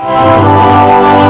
Oh